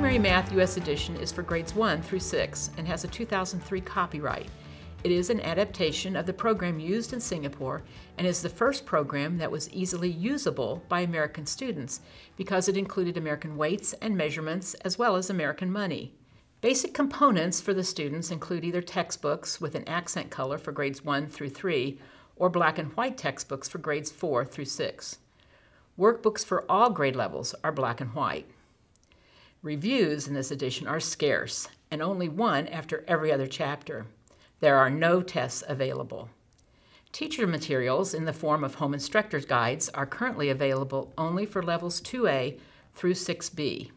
Math U.S. edition is for grades 1 through 6 and has a 2003 copyright. It is an adaptation of the program used in Singapore and is the first program that was easily usable by American students because it included American weights and measurements as well as American money. Basic components for the students include either textbooks with an accent color for grades 1 through 3 or black and white textbooks for grades 4 through 6. Workbooks for all grade levels are black and white. Reviews in this edition are scarce and only one after every other chapter. There are no tests available. Teacher materials in the form of home instructor's guides are currently available only for levels 2A through 6B.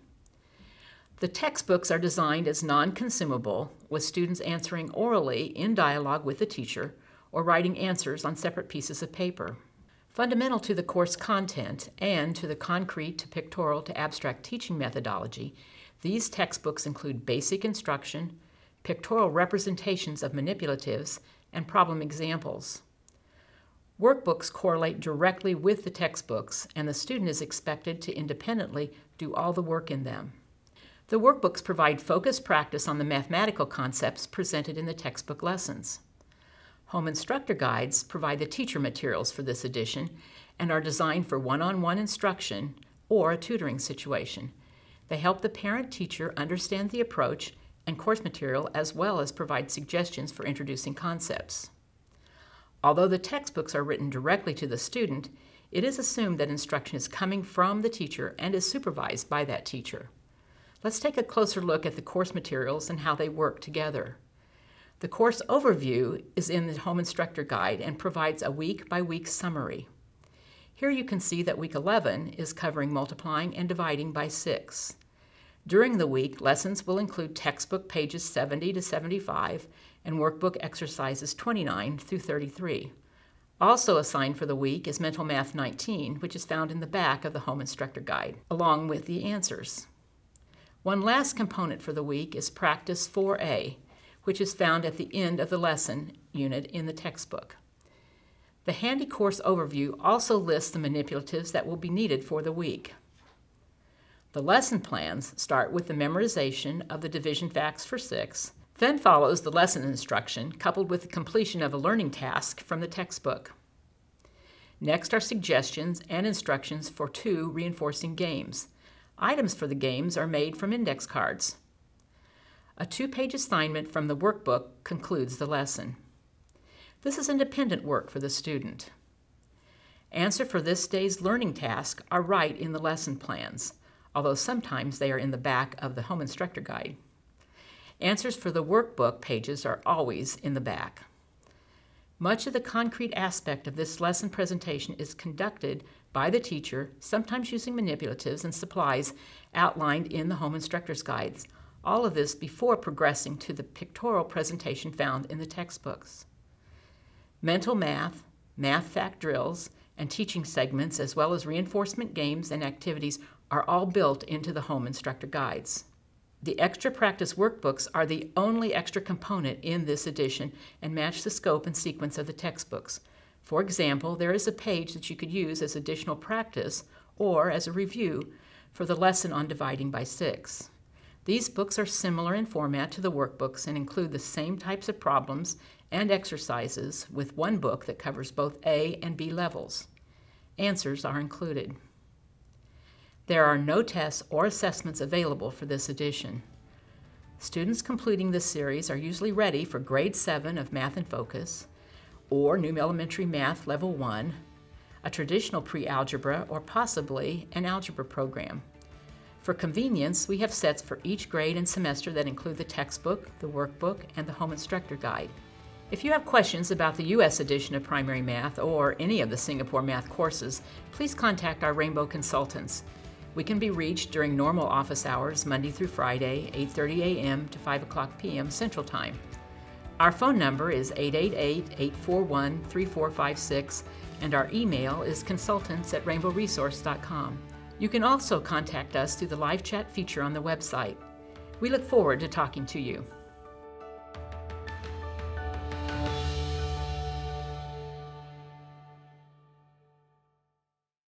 The textbooks are designed as non-consumable, with students answering orally in dialogue with the teacher or writing answers on separate pieces of paper. Fundamental to the course content and to the concrete to pictorial to abstract teaching methodology, these textbooks include basic instruction, pictorial representations of manipulatives, and problem examples. Workbooks correlate directly with the textbooks, and the student is expected to independently do all the work in them. The workbooks provide focused practice on the mathematical concepts presented in the textbook lessons. Home instructor guides provide the teacher materials for this edition and are designed for one-on-one instruction or a tutoring situation. They help the parent-teacher understand the approach and course material as well as provide suggestions for introducing concepts. Although the textbooks are written directly to the student, it is assumed that instruction is coming from the teacher and is supervised by that teacher. Let's take a closer look at the course materials and how they work together. The course overview is in the Home Instructor Guide and provides a week-by-week -week summary. Here you can see that week 11 is covering multiplying and dividing by 6. During the week, lessons will include textbook pages 70 to 75 and workbook exercises 29 through 33. Also assigned for the week is Mental Math 19, which is found in the back of the Home Instructor Guide, along with the answers. One last component for the week is Practice 4A, which is found at the end of the lesson unit in the textbook. The Handy Course Overview also lists the manipulatives that will be needed for the week. The lesson plans start with the memorization of the division facts for 6, then follows the lesson instruction coupled with the completion of a learning task from the textbook. Next are suggestions and instructions for two reinforcing games. Items for the games are made from index cards. A two-page assignment from the workbook concludes the lesson. This is independent work for the student. Answer for this day's learning task are right in the lesson plans although sometimes they are in the back of the Home Instructor Guide. Answers for the workbook pages are always in the back. Much of the concrete aspect of this lesson presentation is conducted by the teacher, sometimes using manipulatives and supplies outlined in the Home Instructor's Guides, all of this before progressing to the pictorial presentation found in the textbooks. Mental math, math fact drills, and teaching segments, as well as reinforcement games and activities, are all built into the home instructor guides. The extra practice workbooks are the only extra component in this edition and match the scope and sequence of the textbooks. For example, there is a page that you could use as additional practice or as a review for the lesson on dividing by six. These books are similar in format to the workbooks and include the same types of problems and exercises with one book that covers both A and B levels. Answers are included. There are no tests or assessments available for this edition. Students completing this series are usually ready for grade 7 of Math in Focus, or New Elementary Math Level 1, a traditional pre-algebra, or possibly an algebra program. For convenience, we have sets for each grade and semester that include the textbook, the workbook, and the home instructor guide. If you have questions about the U.S. edition of Primary Math or any of the Singapore Math courses, please contact our Rainbow consultants. We can be reached during normal office hours, Monday through Friday, 8.30 a.m. to 5 o'clock p.m. Central Time. Our phone number is 888-841-3456 and our email is consultants at rainbowresource.com. You can also contact us through the live chat feature on the website. We look forward to talking to you.